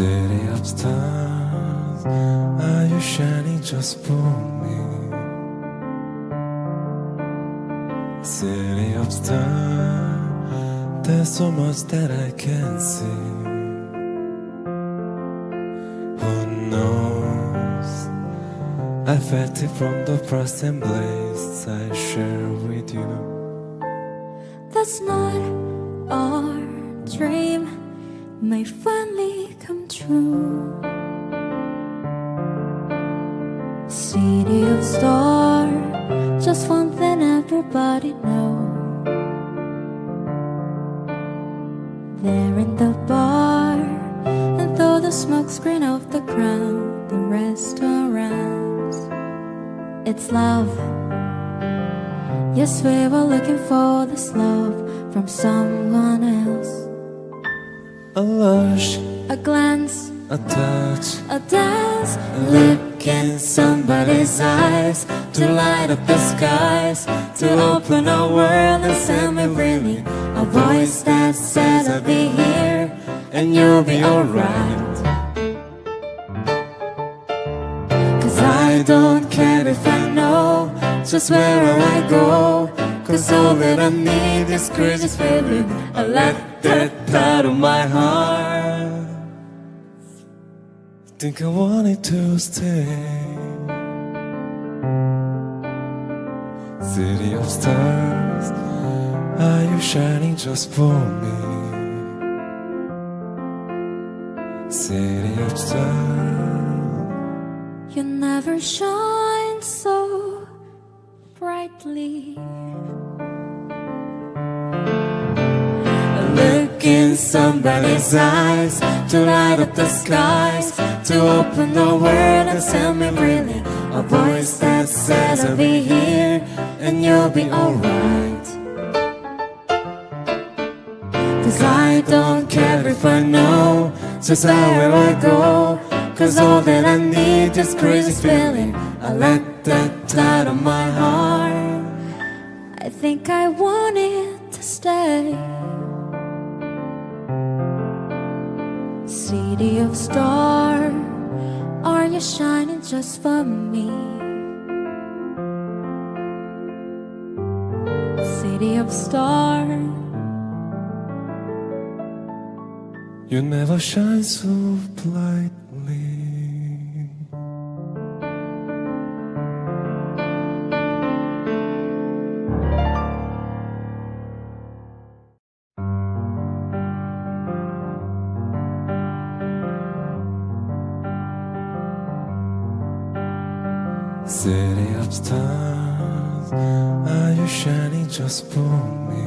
City of stars, are you shining just for me? City of stars, there's so much that I can't see. Who knows? I felt it from the first embrace I share with you. That's not our dream my come true. City of star, just one thing everybody know. There in the bar, and though the smoke screen of the crowd, the restaurants, it's love. Yes, we were looking for this love from someone else. A lush, glance, a touch, a dance, look in somebody's eyes to light up the skies, to open a world and send me really a voice that says I'll be here and you'll be alright. Cause I don't care if I know just where I go. Cause all that I need is Christmas feeling. I let that out of my heart. Think I wanted to stay. City of stars, are you shining just for me? City of stars. you never shine so brightly. In somebody's eyes to light up the skies, to open the world and tell me really a voice that says I'll be here and you'll be alright. Cause I don't care if I know just how will I go. Cause all that I need is crazy feeling. I let that out of my heart. I think I wanted to stay. City of star, are you shining just for me? City of star, You never shine so brightly. Stars, are you shining just for me?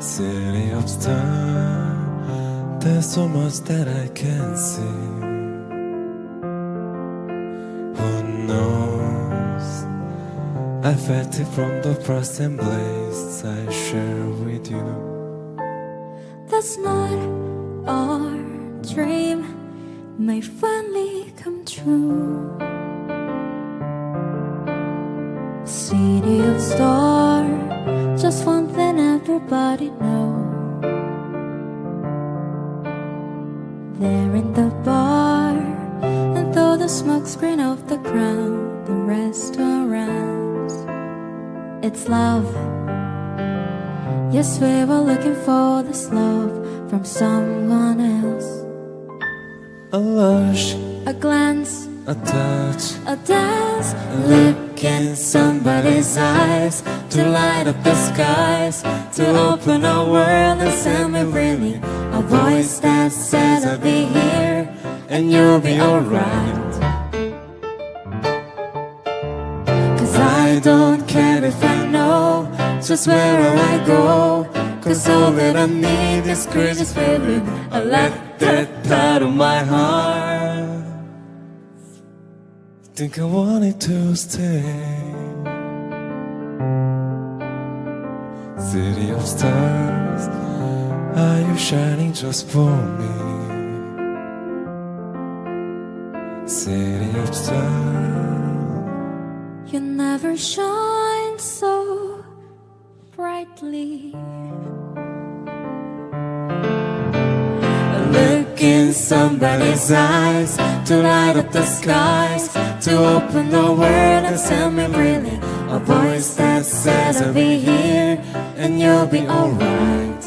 City of stars, there's so much that I can't see. Who knows? I felt it from the first embrace I share with you. that's not our dream, my come true. City of star, just one thing everybody know. There in the bar, and though the smoke screen of the crowd, the restaurants, it's love. Yes, we were looking for this love from someone else. A lush, A glance, a touch, a dance, a look in somebody's eyes to light up the skies, to open a world and send me really a voice that says I'll be here and you'll be alright. Cause I don't care if I know just where I go. Cause all that I need is crazy feeling. I let that out of my heart. Think I wanted to stay. City of stars, are you shining just for me? City of stars. you never shine so brightly. In somebody's eyes to light up the skies, to open the world and tell me really a voice that says I'll be here and you'll be alright.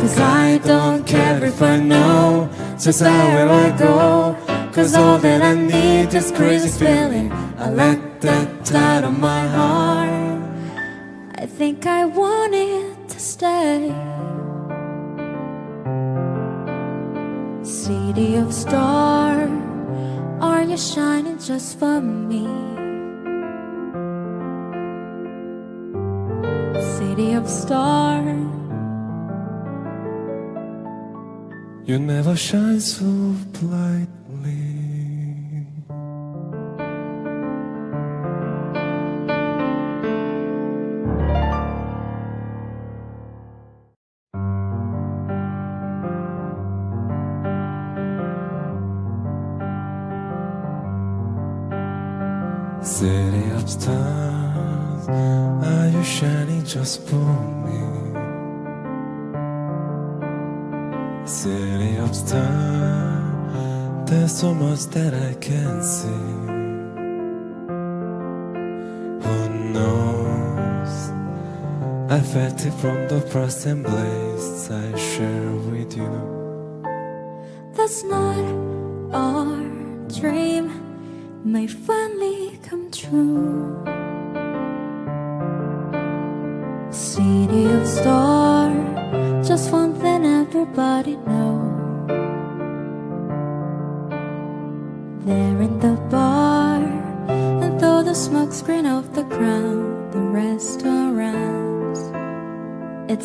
Cause I don't care if I know just how will I go. Cause all that I need is crazy feeling. I let that tide on my heart. I think I want it to stay. City of star, are you shining just for me? City of star, you never shine so brightly. I felt it from the first embrace I share with you. that's not our dream, may finally come true.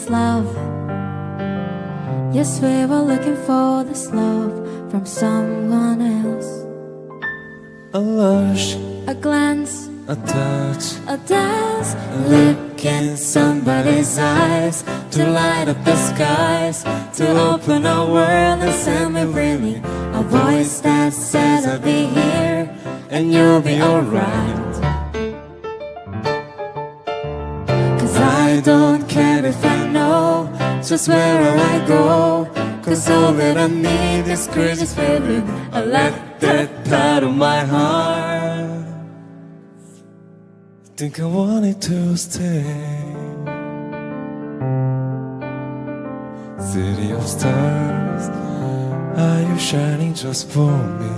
Love. Yes, we were looking for this love from someone else. A lush, A glance, a touch, a dance, a look in somebody's eyes to light up the skies, to open our world and send me really a voice that says I'll be here and you'll be alright. Just where I go. Cause all that I need is crazy feeling. I let that part of my heart. Think I want it to stay. City of stars, are you shining just for me?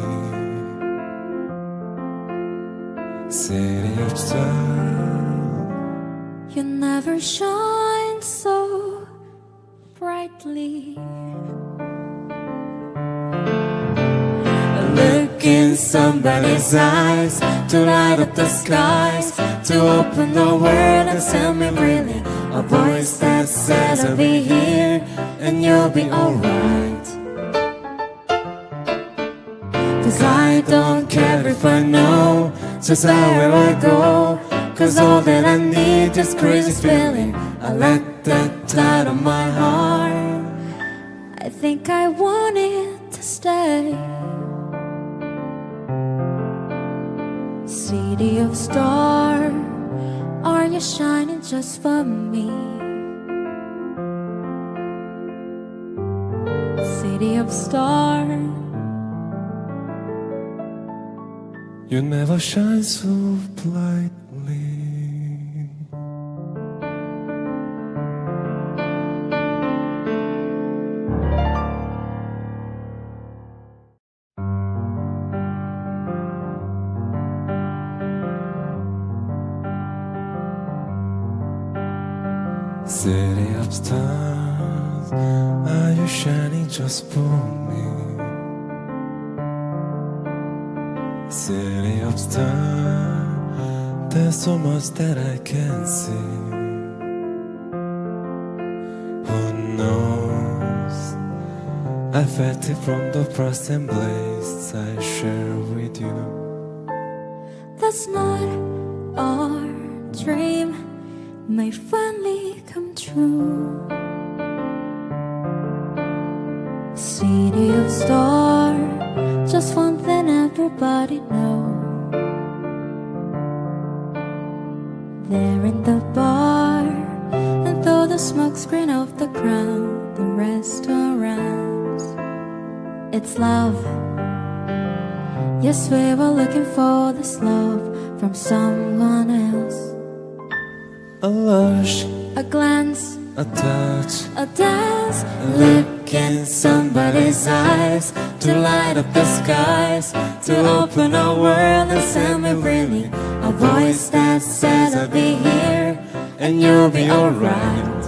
City of stars. you never shine so brightly. Look in somebody's eyes to light up the skies, to open the world and send me really a voice that says I'll be here and you'll be alright. Cause I don't care if I know just will I go. Cause all that I need is crazy feeling. I let that tide on my heart. Think I want it to stay. City of star, are you shining just for me? City of star, You never shine so brightly. Stars, are you shining just for me? City of stars, there's so much that I can't see. Who knows? I felt it from the first embrace I share with you. that's not our dream, may finally City of star, just one thing everybody know. There in the bar, and though the smoke screen of the crown, the restaurant. restaurants. It's love. Yes, we were looking for this love from someone else. A lush, A glance, a touch, a dance, a look in somebody's eyes to light up the skies, to open our world and send me really a voice that says I'll be here and you'll be alright.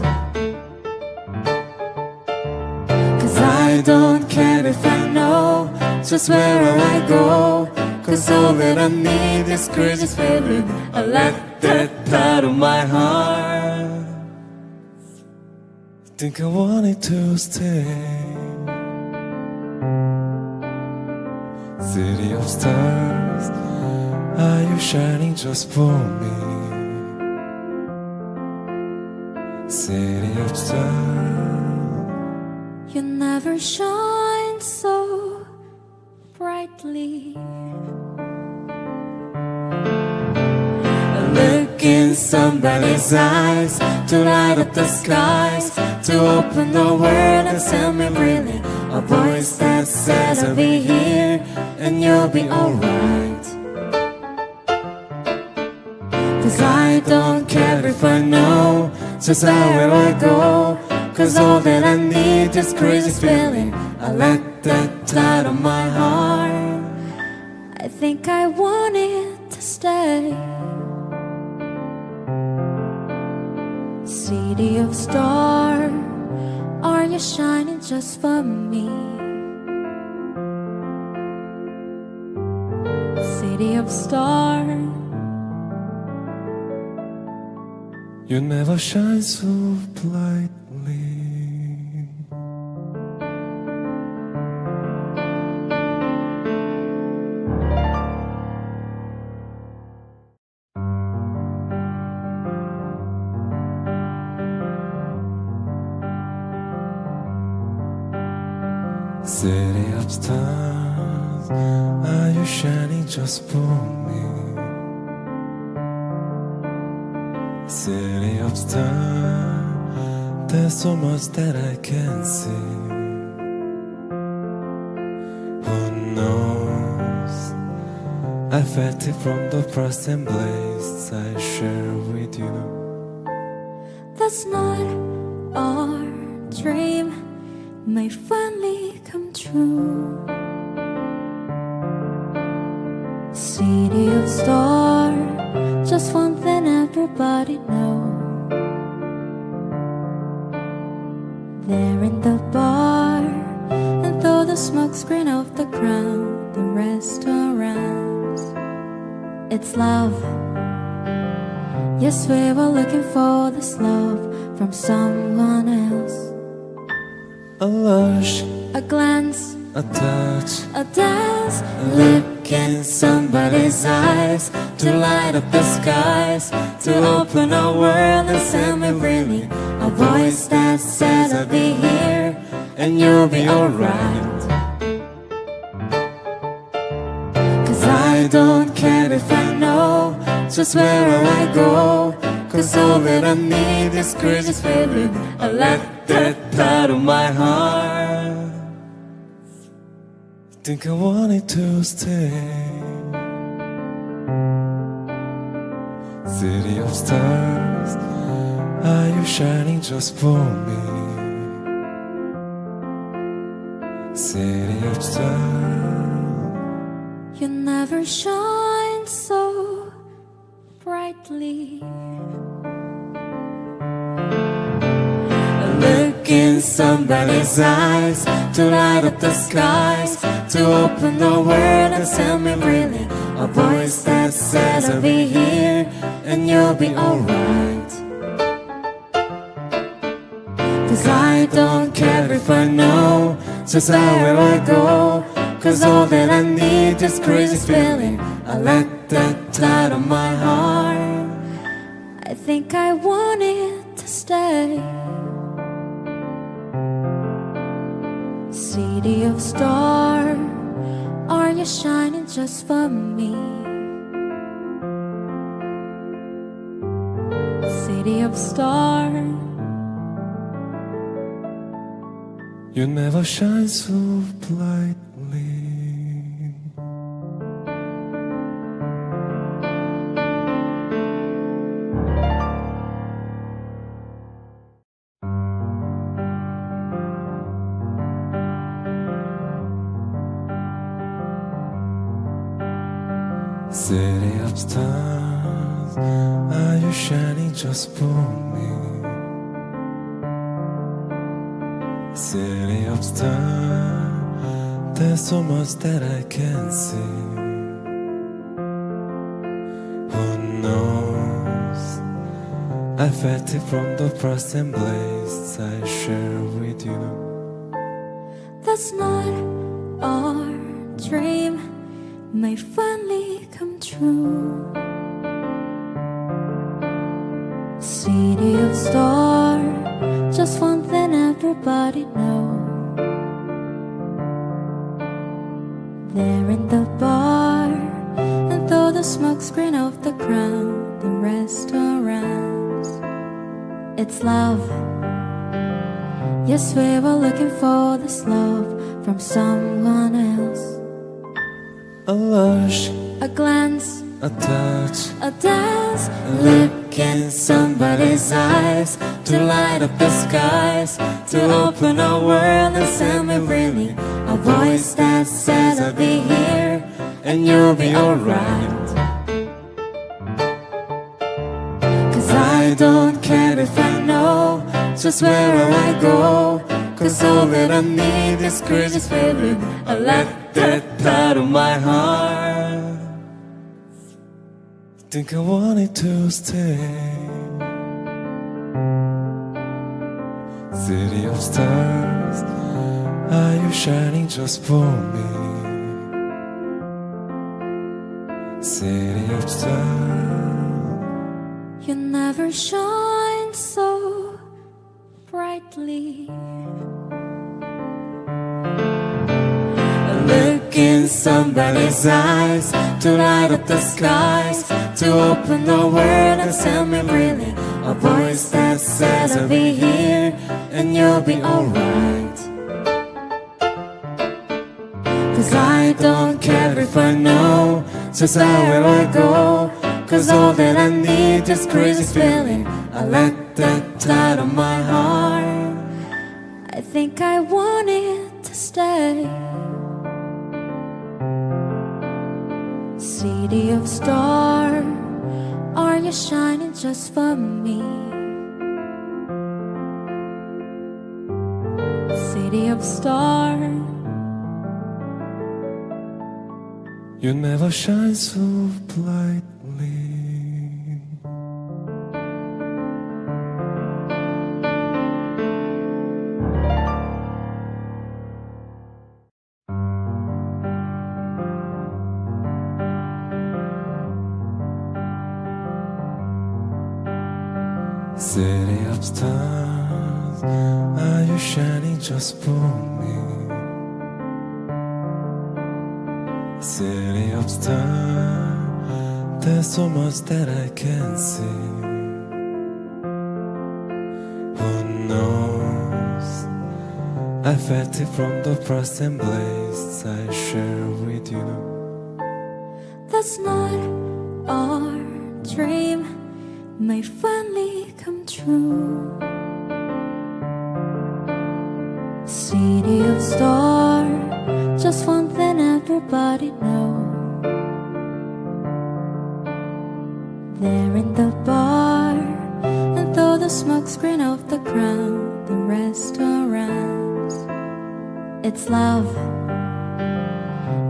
Cause I don't care if I know just where I go. Cause all that I need is crazy feeling. I let that out of my heart. Think I wanted to stay. City of stars, are you shining just for me? City of stars. you never shine so brightly. In somebody's eyes to light up the skies, to open the world and send me really a voice that says I'll be here and you'll be alright. Cause I don't care if I know just how will I go. Cause all that I need is crazy feeling. I let that out of my heart. I think I wanted to stay. City of star, are you shining just for me? City of star, You never shine so brightly. Me? City of stars, there's so much that I can see. Who knows? I felt it from the first embrace I share with you. that's not our dream, may finally come true. Everybody know. There in the bar, and though the smoke screen of the crowd, the restaurants, it's love. Yes, we were looking for this love from someone else. A lush, A glance, a touch, a dance, In somebody's eyes to light up the skies, to open our world and send me really a voice that says I'll be here and you'll be alright. Cause I don't care if I know just where I go. Cause all that I need is crazy feeling. I let that out of my heart. Think I wanted to stay. City of stars, are you shining just for me? City of stars, you never shine so brightly. In somebody's eyes to light up the skies, to open the world and send me really a voice that says I'll be here and you'll be alright. Cause I don't care if I know just will I go. Cause all that I need is crazy feeling. I let that out of my heart. I think I wanted to stay. City of star, are you shining just for me? City of star, You never shine so brightly. City of stars, are you shining just for me? City of stars, there's so much that I can see. Who knows? I felt it from the first embrace I share with you. That's not our dream my come true. City of stars, just one thing everybody know. There in the bar, and though the smoke screen of the crown, the restaurants, it's love. Yes, we were looking for this love from someone else. A lush, A glance, a touch, a dance, a Look in somebody's eyes to light up the skies, to open our world and send me really a voice that says I'll be here and you'll be alright. Cause I don't care if I know just where I go. Cause all that I need is crazy feeling. I let that out of my heart. Think I wanted to stay. City of stars, are you shining just for me? City of stars, you never shine so brightly. Look in somebody's eyes to light up the skies, to open the world and send me really a voice that says I'll be here and you'll be alright. Cause I don't care if I know just how will I go. Cause all that I need is crazy feeling. I let that out of my heart. I think I wanted to stay. City of stars, are you shining just for me? City of stars, you never shine so brightly. Stars, are you shining just for me? City of stars, there's so much that I can't see. Who knows? I felt it from the first embrace I share with you. that's not our dream, finally come true. City of stars, just one thing everybody know. There in the bar, and though the smoke screen of the crown, the restaurants, it's love.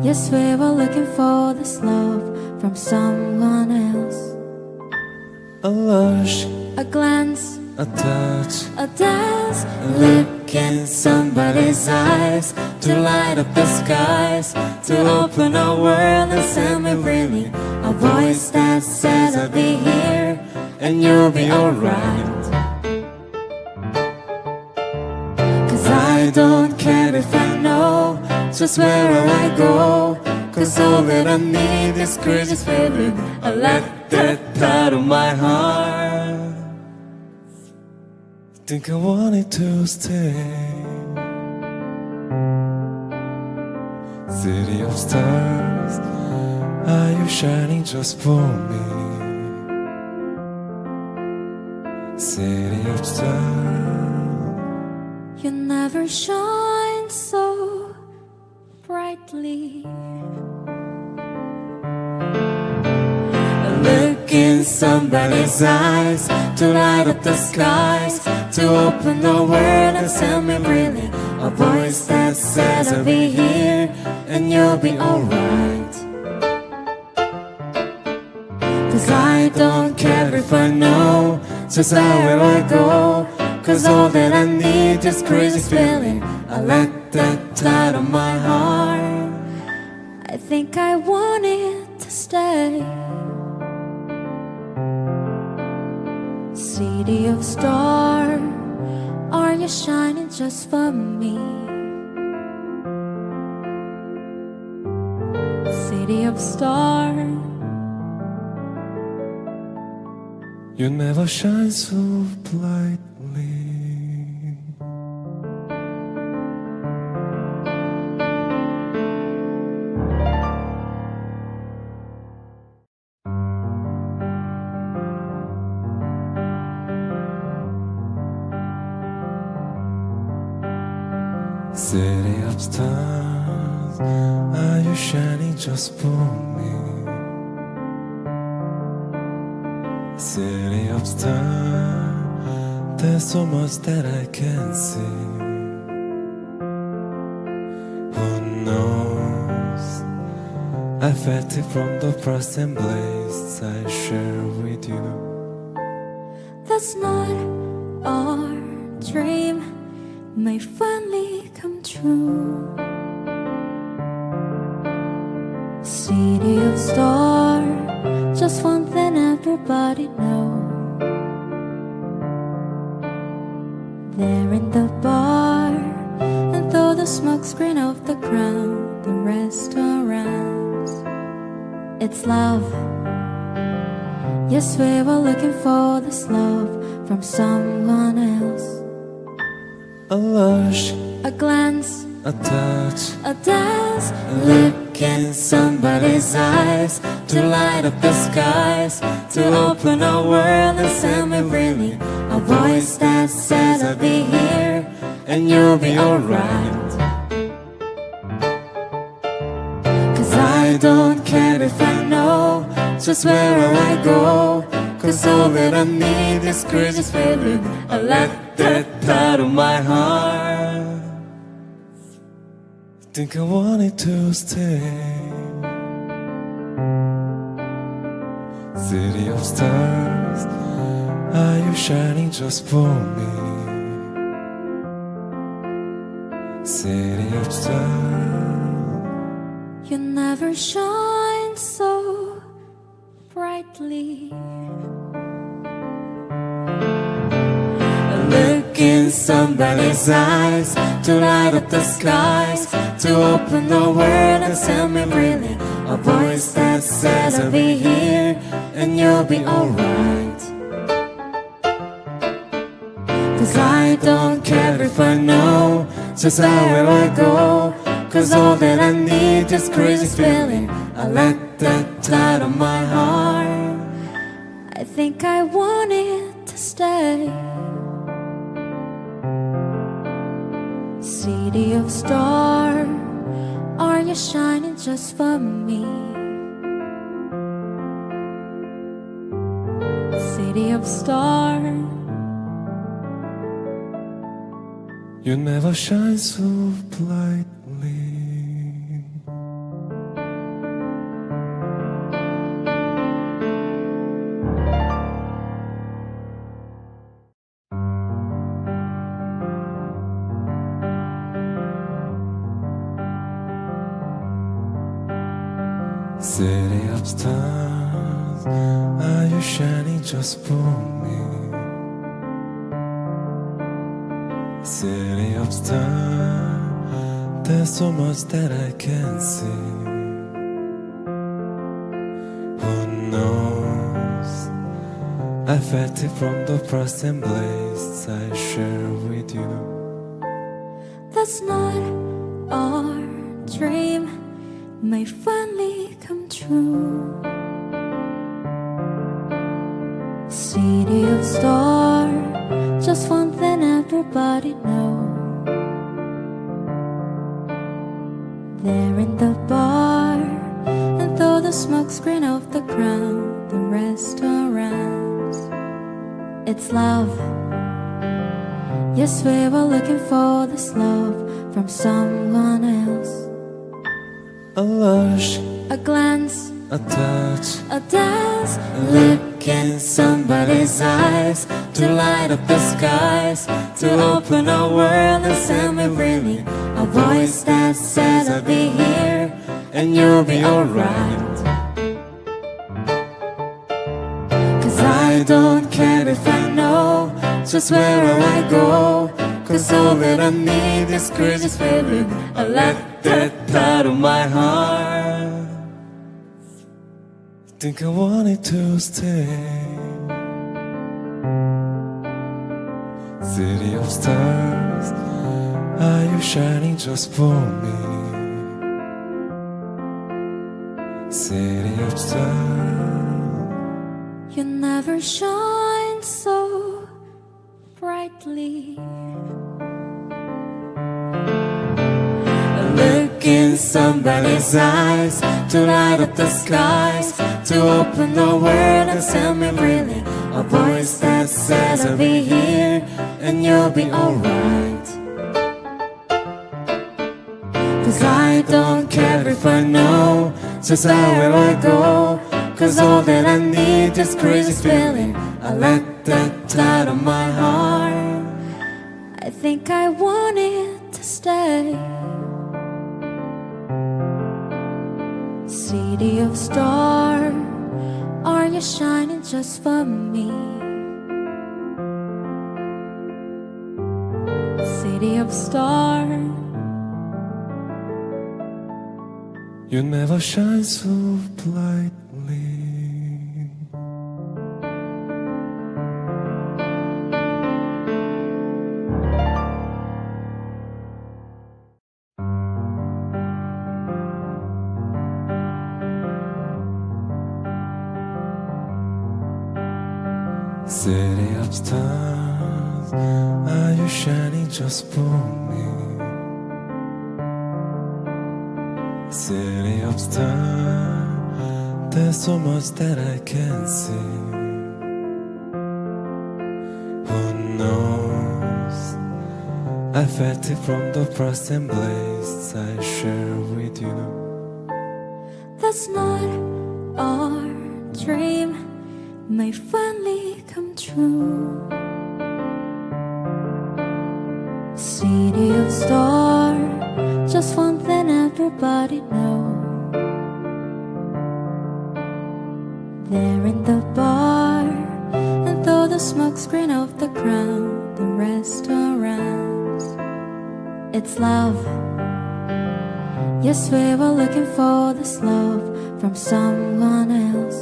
Yes, we were looking for this love from someone else. A lush, A glance, a touch, a dance, a Look in somebody's eyes to light up the skies, to open our world and send me really a voice that says I'll be here and you'll be alright. Cause I don't care if I know just where I go. Cause all that I need is crazy feeling. I let that out of my heart. Think I wanted to stay. City of stars, are you shining just for me? City of stars, You never shine so brightly. Look in somebody's eyes to light up the skies, to open the world and tell me really a voice that says I'll be here and you'll be alright. Cause I don't care if I know just how will I go. Cause all that I need is crazy feeling. I let that tide on my heart. I think I want it to stay. City of star, are you shining just for me? City of star, you never shine so brightly. That I can see. Who knows? I felt it from the first embrace I share with you. that's not our dream, may finally come true. Star, just one thing everybody know. There in the bar, and though the smoke screen of the crowd, the restaurants, it's love. Yes, we were looking for this love from someone else. A lush, A glance, a touch, a dance, In somebody's eyes to light up the skies, to open our world and tell me really a voice that says I'll be here and you'll be alright. Cause I don't care if I know just where I go. Cause all that I need is crazy feeling. I let that out of my heart. Think I wanted to stay. City of stars, are you shining just for me? City of stars, you never shine so brightly. In somebody's eyes to light up the skies, to open the world and tell me really a voice that says I'll be here and you'll be alright. Cause I don't care if I know just how will I go. Cause all that I need is crazy feeling. I let that tide on my heart. I think I want it to stay. City of star, are you shining just for me? City of star, you never shine so brightly. Stars, are you shining just for me? City of stars, there's so much that I can't see. Who knows? I felt it from the first embrace I share with you. that's not may finally come true. City of stars, just one thing everybody know. There in the bar, and though the smoke screen of the crown, the restaurants, it's love. Yes, we were looking for this love from someone else. A lush, A glance, a touch, a dance, a Look in somebody's eyes to light up the skies, to open our world and send me really a voice that says I'll be here and you'll be alright. Cause I don't care if I know just where I go. Cause all that I need is crazy spirit. I let that out of my heart. Think I wanted to stay. City of stars, are you shining just for me? City of stars, You never shine so brightly. Look in somebody's eyes to light up the skies, to open the world and send me really a voice that says I'll be here and you'll be alright. Cause I don't care if I know just how will I go. Cause all that I need is crazy feeling. I let that out of my heart. I think I want it to stay. City of stars, are you shining just for me? City of stars, you never shine so brightly. Stars, are you shining just for me? City of stars, there's so much that I can't see. Who knows? I felt it from the first embrace I share with you. that's not our dream, my come true. City of stars, just one thing everybody know. There in the bar, and though the smoke screen of the crown, the restaurants, it's love. Yes, we were looking for this love from someone else.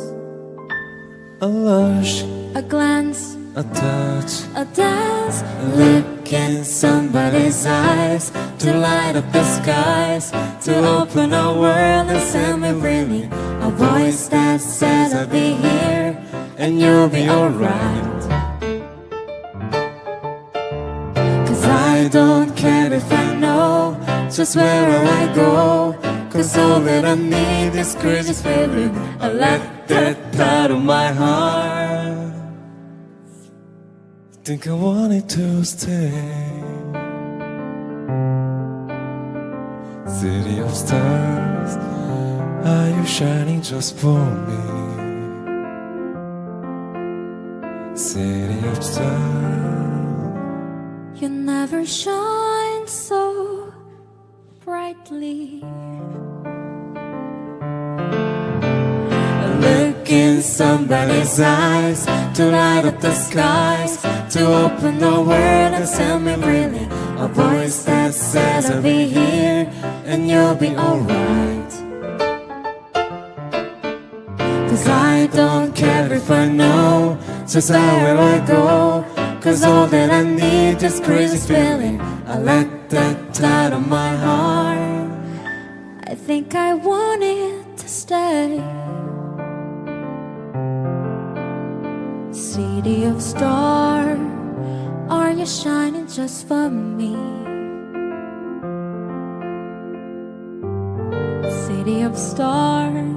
A lush, A glance, a touch, a dance, a Look in somebody's eyes to light up the skies, to open our world and send me really a voice that says I'll be here and you'll be alright. Cause I don't care if I know just where I go. Cause all that I need is crazy spirit. I let that out of my heart. Think I wanted to stay. City of stars, are you shining just for me? City of stars, you never shine so brightly. Look in somebody's eyes to light up the skies, to open the world and send me really a voice that says I'll be here and you'll be alright. Cause I don't care if I know just how will I go. Cause all that I need is crazy feeling. I let that out of my heart. I think I want it to stay. City of stars, are you shining just for me? City of stars.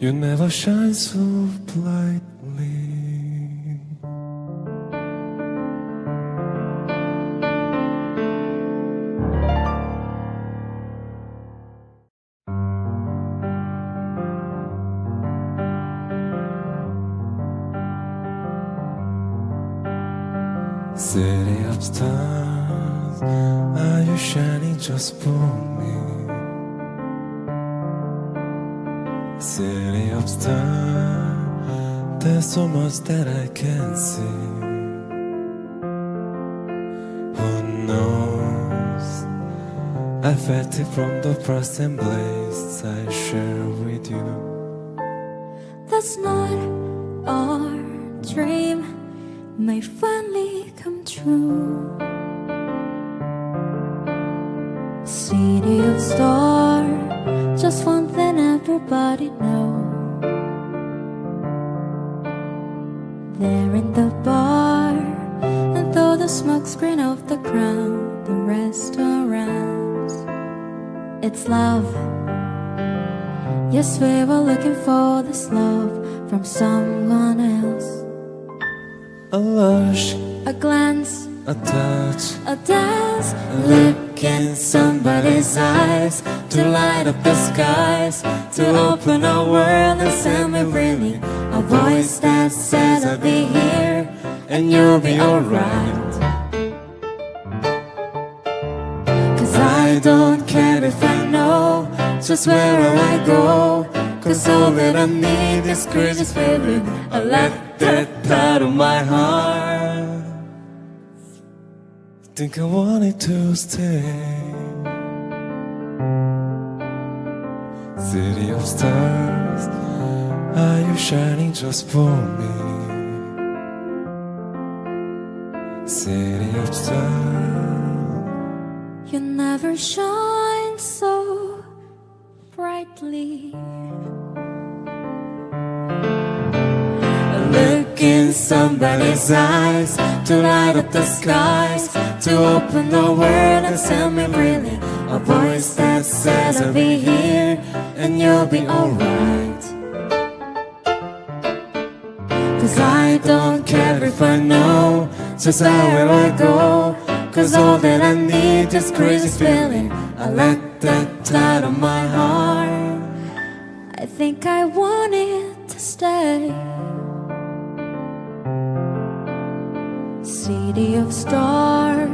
You never shine so brightly. City of stars, are you shining just for me? City of stars, there's so much that I can't see. Who knows? I felt it from the first embrace I share with you. Open our world and send me really a voice that says I'll be here and you'll be alright. Cause I don't care if I know just where I go. Cause all that I need is crazy spirit. I let that out of my heart. think I wanted to stay. Just for me? City of stars, you never shine so brightly. Look in somebody's eyes to light up the skies, to open the world and send me really a voice that says I'll be here and you'll be alright. Don't care if I know just how will I go. Cause all that I need is crazy feeling. I let that out of my heart. I think I want it to stay. City of stars,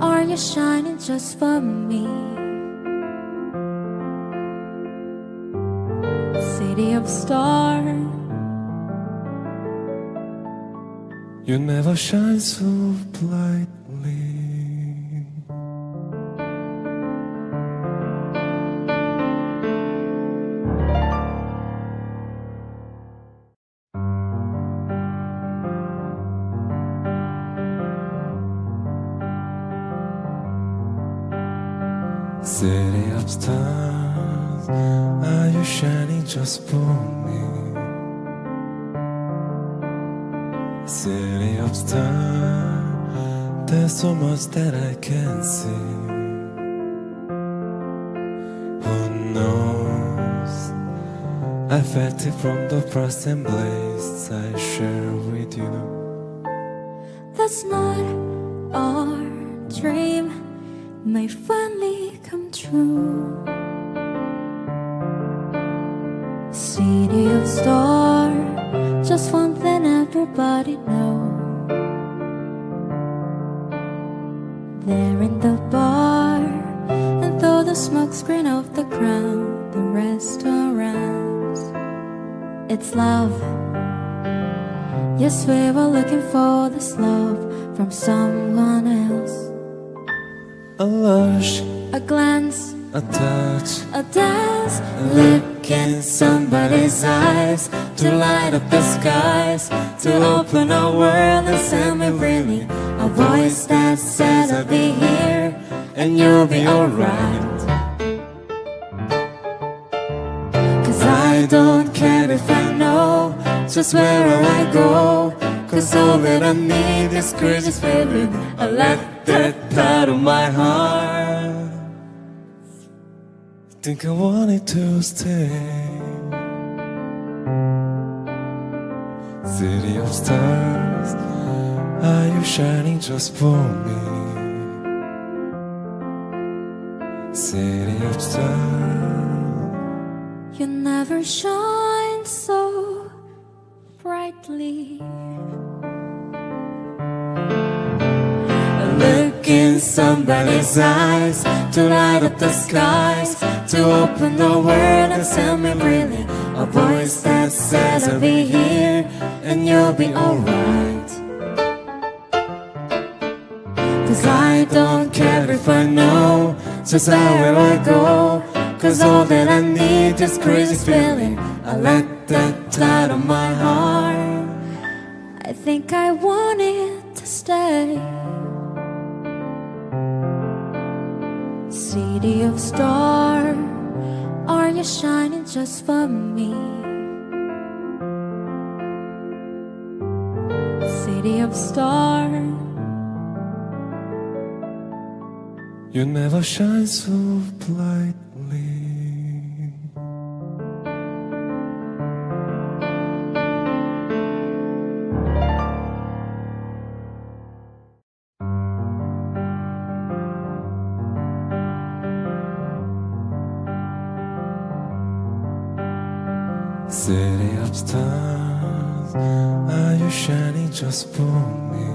are you shining just for me? City of stars, you never shine so brightly. City of stars, are you shining just for me? So much that I can't see. Who knows? I felt it from the first embrace I share with you. that's not our dream, may finally come true. City of stars, just one thing everybody know. There in the bar, and though the smoke screen of the crowd, the restaurants, it's love. Yes, we were looking for this love from someone else. A lush, A glance, a touch, a dance, a Look in somebody's eyes to light up the skies, to open our world and send me really a voice that says I'll be here and you'll be alright. Cause I don't care if I know just where I go. Cause all that I need is crazy spirit. I let that part of my heart. Think I wanted to stay. City of stars, are you shining just for me? City of stars, You never shine so brightly. Look in somebody's eyes to light up the skies, to open the world and tell me really a voice that says I'll be here and you'll be alright. Cause I don't care if I know just how will I go. Cause all that I need is crazy feeling. I let that light on my heart. I think I want it to stay. City of star, are you shining just for me? City of star, you never shine so brightly. Me?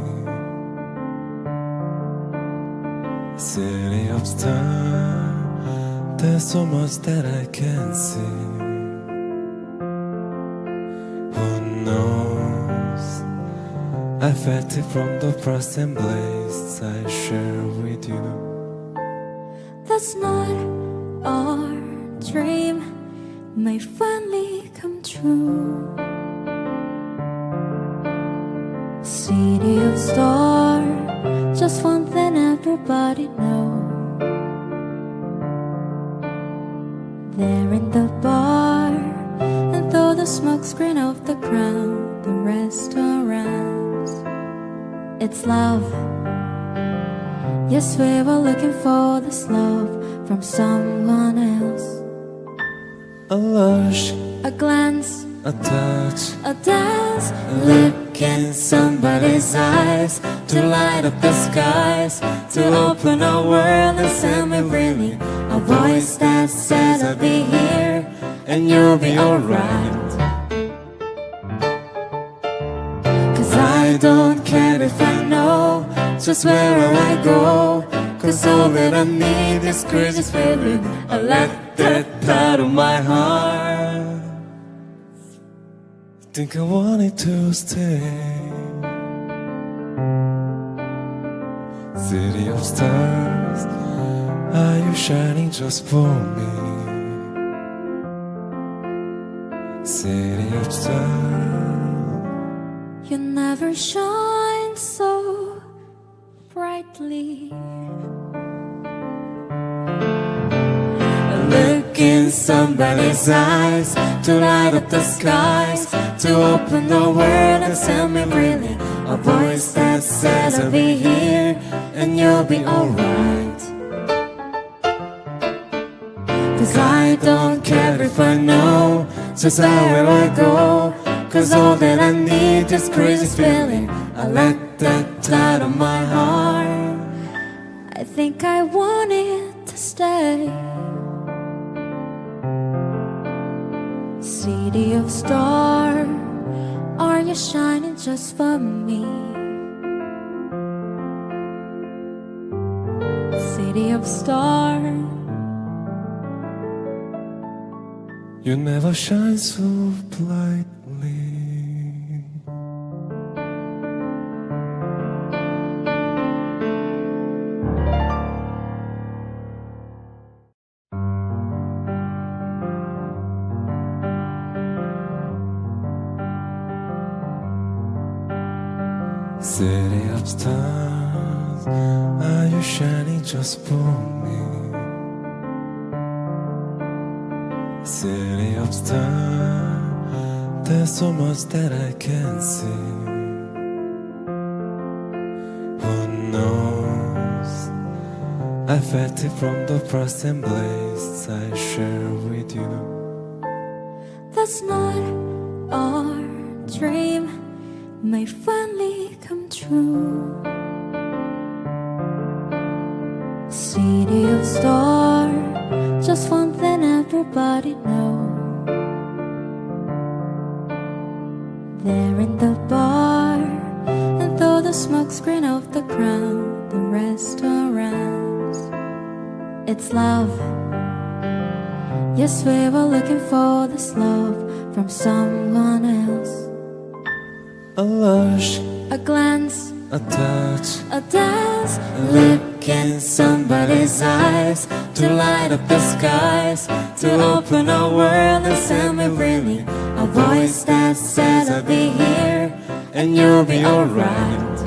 City of stars, there's so much that I can see. Who knows? I felt it from the first embrace I share with you. Love. Yes, we were looking for this love from someone else. A lush, A glance, a touch, a dance, Look in somebody's eyes to light up the skies, to open our world all that I need This crazy feeling, I let that part of my heart. think I wanted to stay. City of stars, are you shining just for me? City of stars, you never shine so brightly. In somebody's eyes to light up the skies, to open the world and tell me really a voice that says I'll be here and you'll be alright. Cause I don't care if I know just how will I go. Cause all that I need is crazy feeling. I let that light on my heart. I think I want it to stay. City of star, are you shining just for me? City of star, you never shine so brightly. Stars, Are you shining just for me? City of stars, there's so much that I can see. Who knows? I felt it from the first embrace I share with you. That's not our dream my come true. City of stars, just one thing everybody know. There in the bar, and though the smoke screen of the crown, the restaurants, it's love. Yes, we were looking for this love from someone else. A lush, A glance, a touch, a dance, a Look in somebody's eyes to light up the skies, to open our world and send me really a voice that says I'll be here and you'll be alright.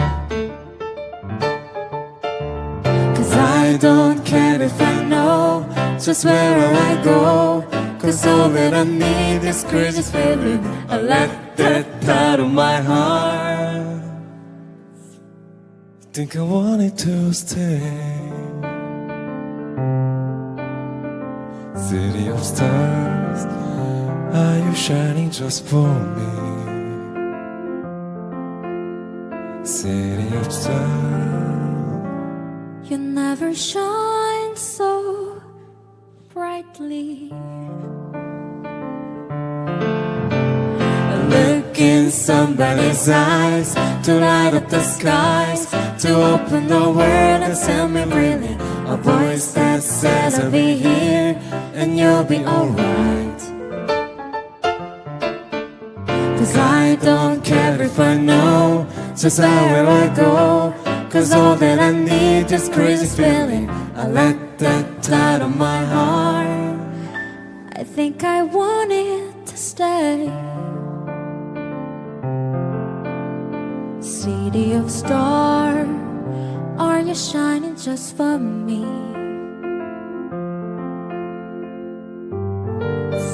Cause I don't care if I know just where I go. Cause all that I need is crazy feeling. I let that out of my heart. Think I wanted to stay. City of stars, are you shining just for me? City of stars, you never shine so brightly. In somebody's eyes to light up the skies, to open the world and send me really a voice that says I'll be here and you'll be alright. Cause I don't care if I know just how will I go. Cause all that I need is crazy feeling. I let that out of my heart. I think I want it to stay. City of stars, are you shining just for me?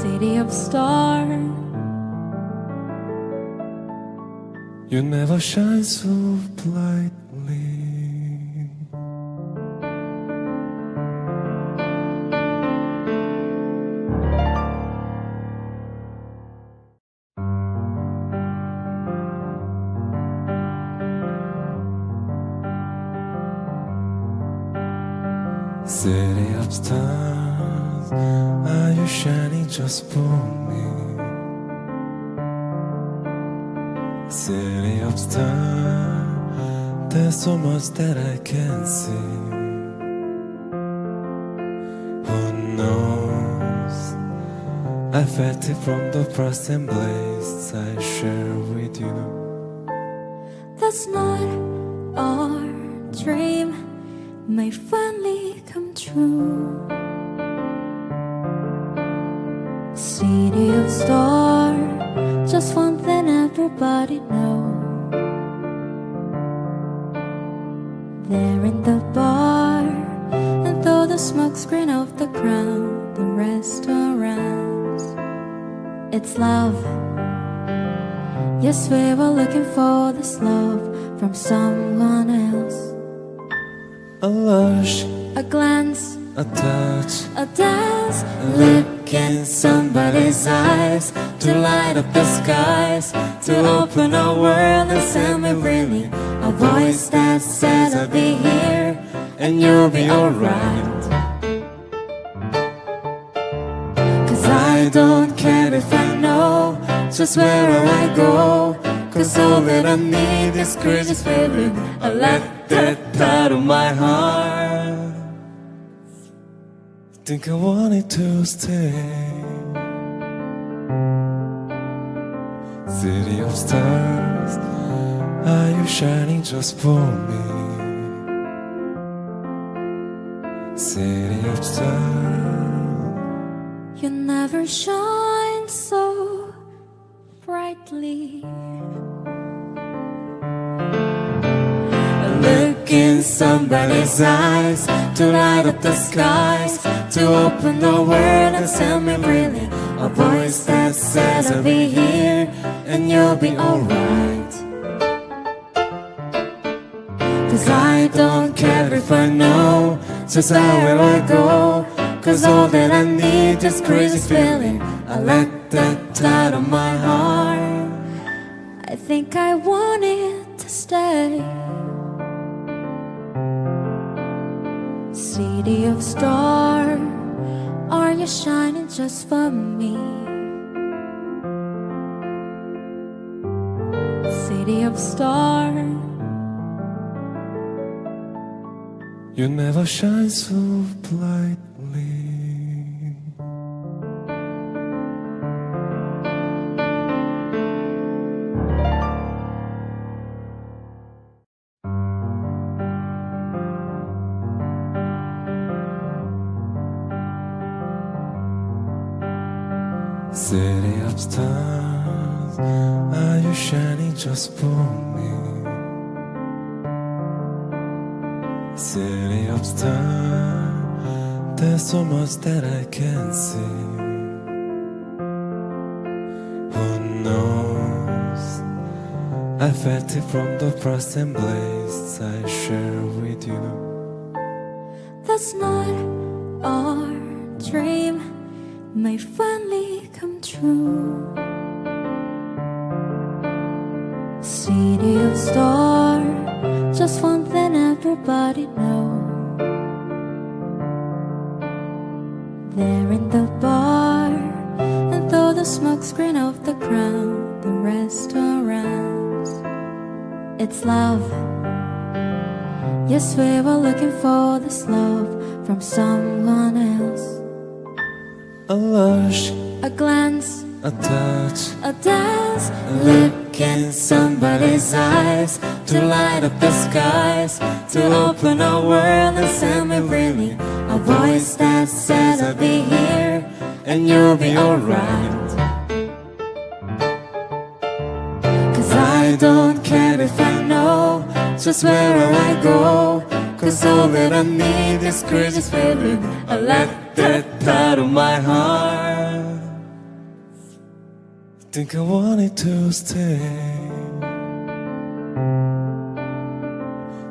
City of stars, you never shine so brightly. Just for me? City of stars, there's so much that I can see. Who knows? I felt it from the first embrace I share with you. that's not our dream, may finally come true. Everybody know. There in the bar, and though the smoke screen of the crown, the restaurants, it's love. Yes, we were looking for this love from someone else. A lush, A glance, a touch, a dance, a Look in somebody's eyes to light up the skies, to open our world and send me really a voice that says I'll be here and you'll be alright. Cause I don't care if I know just where I go. Cause all that I need is crazy feeling. I let that out of my heart. think I wanted to stay. City of stars, are you shining just for me? City of stars, you never shine so brightly. Look in somebody's eyes to light up the skies, to open the world and tell me really a voice that says I'll be here and you'll be alright. Cause I don't care if I know just how will I go. Cause all that I need is crazy feeling. I let that out of my heart. I think I want it to stay. City of star, are you shining just for me? City of stars You never shine so brightly. City of stars, are you shining just for me? City of stars, there's so much that I can't see. Who knows? I felt it from the first embrace I share with you. that's not think I wanted to stay.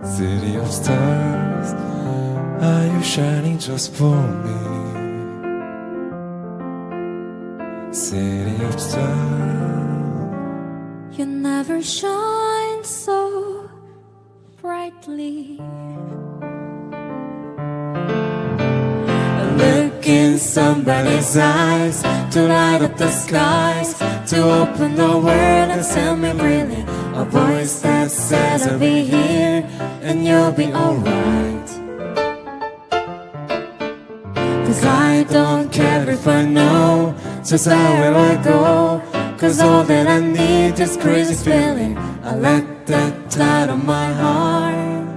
City of stars, are you shining just for me? City of stars, you never shine so brightly. Look in somebody's eyes to light up the skies, to open the world and send me really a voice that says I'll be here and you'll be alright. Cause I don't care if I know just will I go. Cause all that I need is crazy feeling. I let that out of my heart.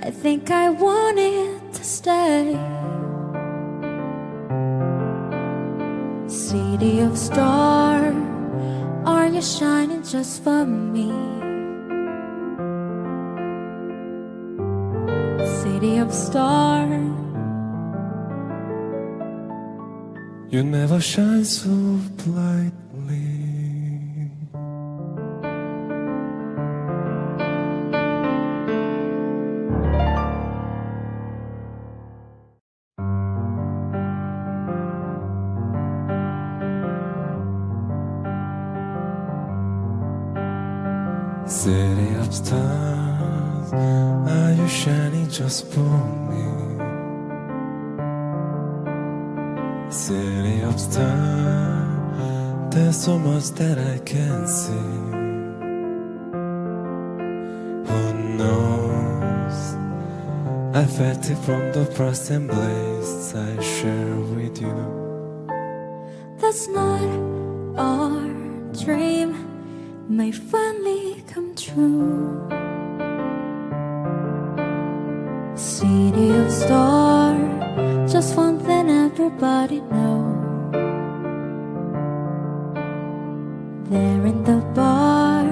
I think I want it to stay. City of star, are you shining just for me? City of star, you never shine so brightly. Just for me? City of stars, there's so much that I can't see. Who knows? I felt it from the first embrace I share with you. that's not our dream, may finally come true. City of star, just one thing everybody know. There in the bar,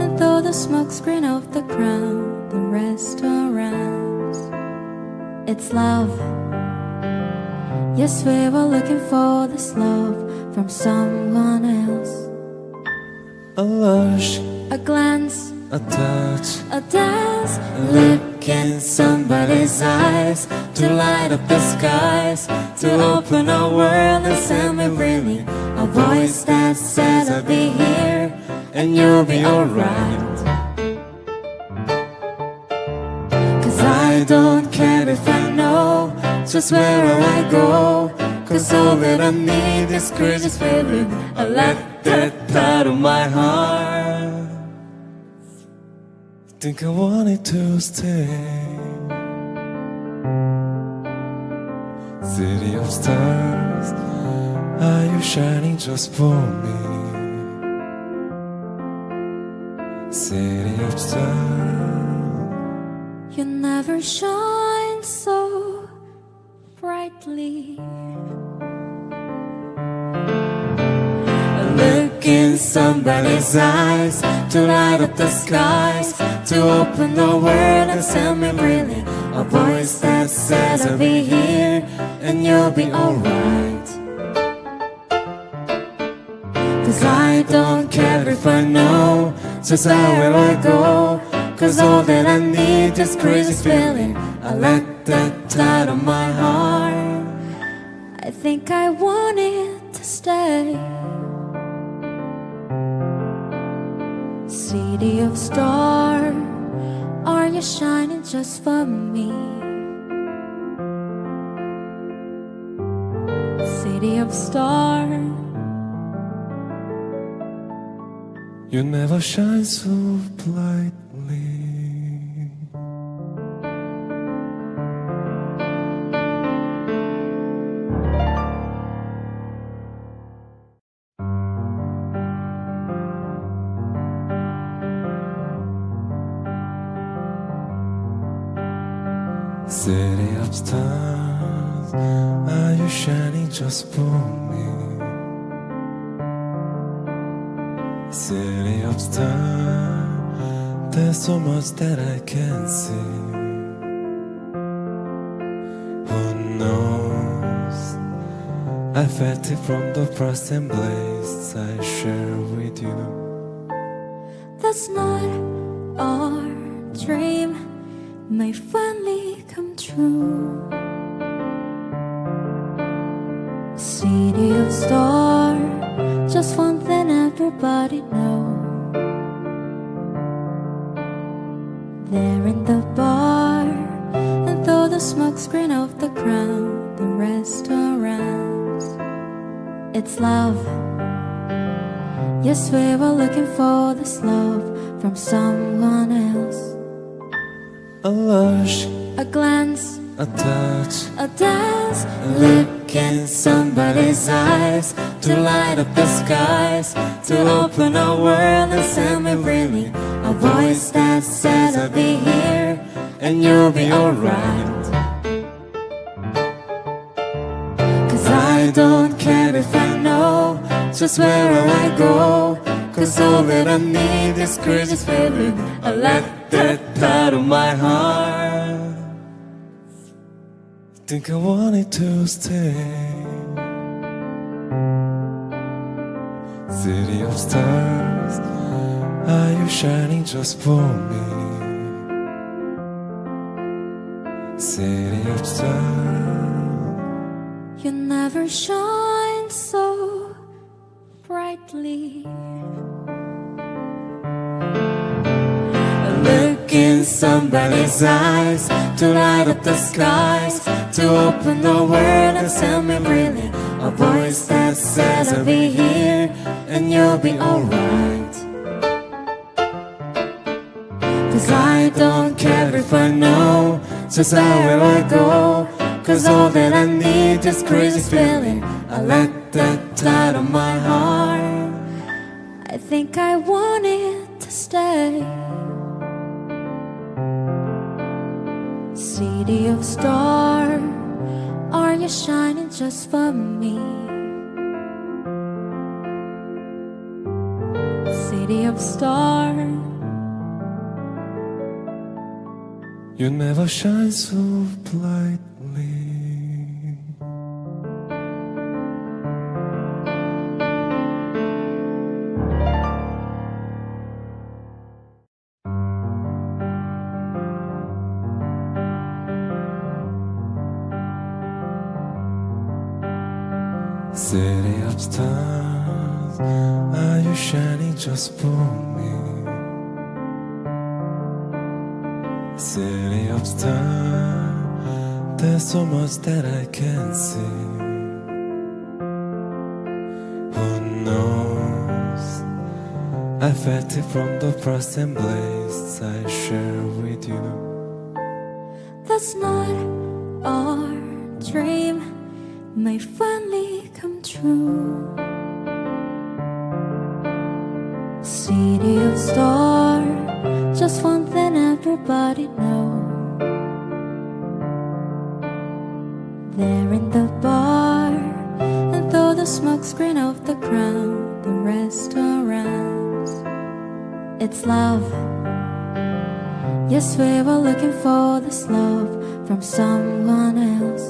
and though the the smokescreen of the crown, the restaurants. It's love. Yes, we were looking for this love from someone else. A lush, A glance, a touch, a dance, In somebody's eyes to light up the skies, to open our world and send me really a voice that says I'll be here and you'll be alright. Cause I don't care if I know just where I go. Cause all that I need is crazy spirit. I let that out of my heart. Think I wanted to stay. City of stars, are you shining just for me? City of stars, you never shine so brightly. In somebody's eyes to light up the skies, to open the world and send me really a voice that says I'll be here and you'll be alright. Cause I don't care if I know just how will I go. Cause all that I need is crazy feeling. I let that out of my heart. I think I want it to stay. City of star, are you shining just for me? City of star, you never shine so brightly. That I can't see. Who knows? I felt it from the first embrace I share with you. All that I need is crazy spirit. I let that out of my heart. think I wanted to stay. City of stars, are you shining just for me? City of stars, you never shine so brightly. In somebody's eyes to light up the skies, to open the world and send me really a voice that says I'll be here and you'll be alright. Cause I don't care if I know just how will I go. Cause all that I need is crazy feeling. I let that out of my heart. I think I want it to stay. city of stars, are you shining just for me? City of stars. You never shine so bright stars, are you shining just for me? City of stars, there's so much that I can't see. Who knows? I felt it from the first embrace I share with you. That's not our dream may finally come true. City of stars, just one thing everybody know. There in the bar, and though the smoke screen of the crown, the restaurants, it's love. Yes, we were looking for this love from someone else.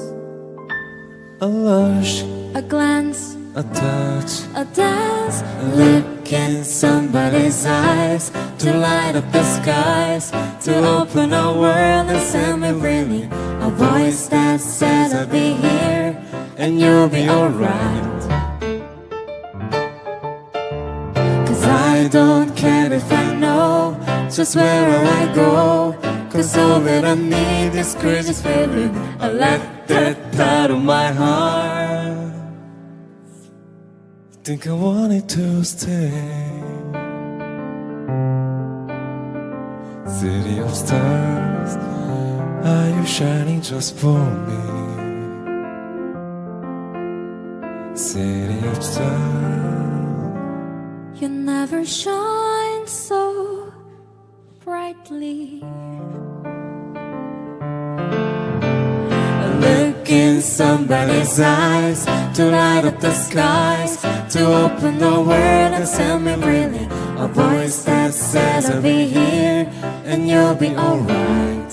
A lush, A glance, a touch, a dance, a Look in somebody's eyes to light up the skies, to open our world and send me really a voice that says I'll be here and you'll be alright. Cause I don't care if I know just where I go. Cause all that I need is crazy feeling. I let that out of my heart. Think I wanted to stay. City of stars, are you shining just for me? City of stars, you never shine so brightly. In somebody's eyes to light up the skies, to open the world and send me really a voice that says I'll be here and you'll be alright.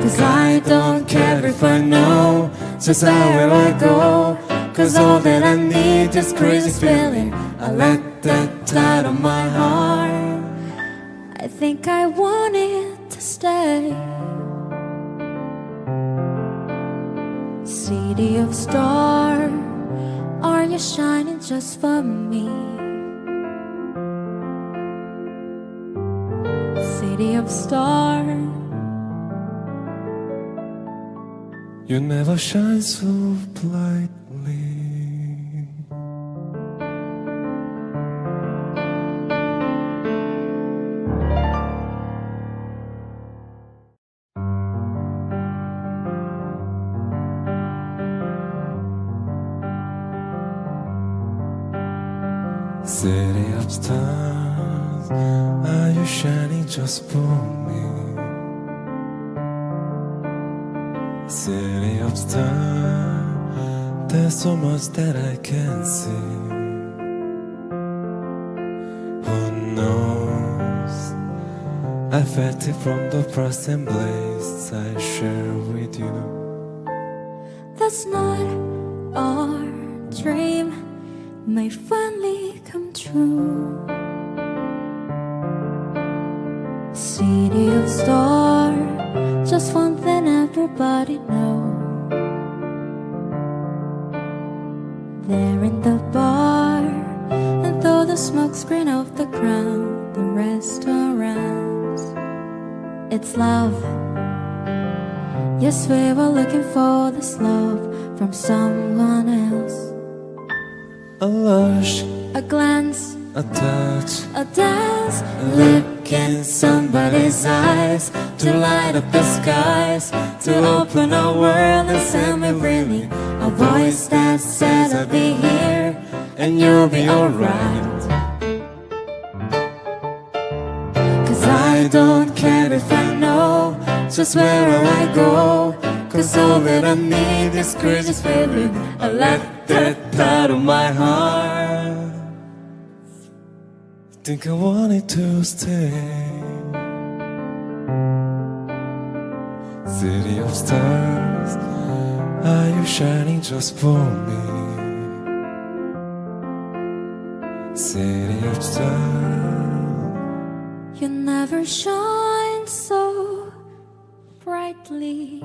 Cause I don't care if I know just will I go. Cause all that I need is crazy feeling. I let that out of my heart. I think I wanted to stay. City of star, are you shining just for me? City of star, you never shine so brightly. Me? City of stars, there's so much that I can't see. Who knows? I felt it from the first embrace I share with you. that's not our dream, may finally come true. Star, just one thing everybody know. There in the bar, and though the smoke screen of the crown, the restaurants, it's love. Yes, we were looking for this love from someone else. A lush, A glance, a touch, a dance, Look in somebody's eyes to light up the skies, to open our world and send me really a voice that says I'll be here and you'll be alright. Cause I don't care if I know just where I go. Cause all that I need is crazy feeling. I let that out of my heart think I wanted to stay. City of stars, are you shining just for me? City of stars, you never shine so brightly.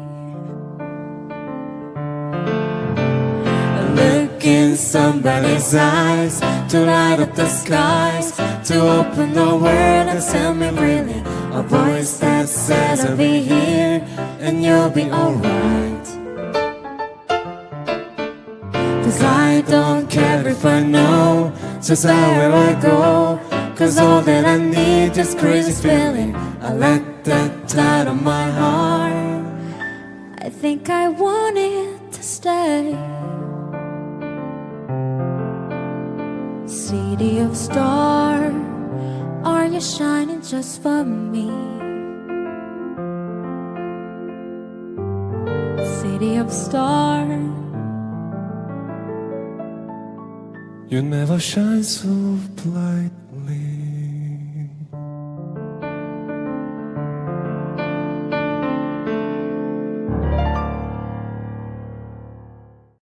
In somebody's eyes to light up the skies, to open the world and tell me really a voice that says I'll be here and you'll be alright. Cause I don't care if I know just how will I go. Cause all that I need is crazy feeling. I let that light on my heart. I think I want it to stay. City of star, are you shining just for me? City of star, you never shine so brightly.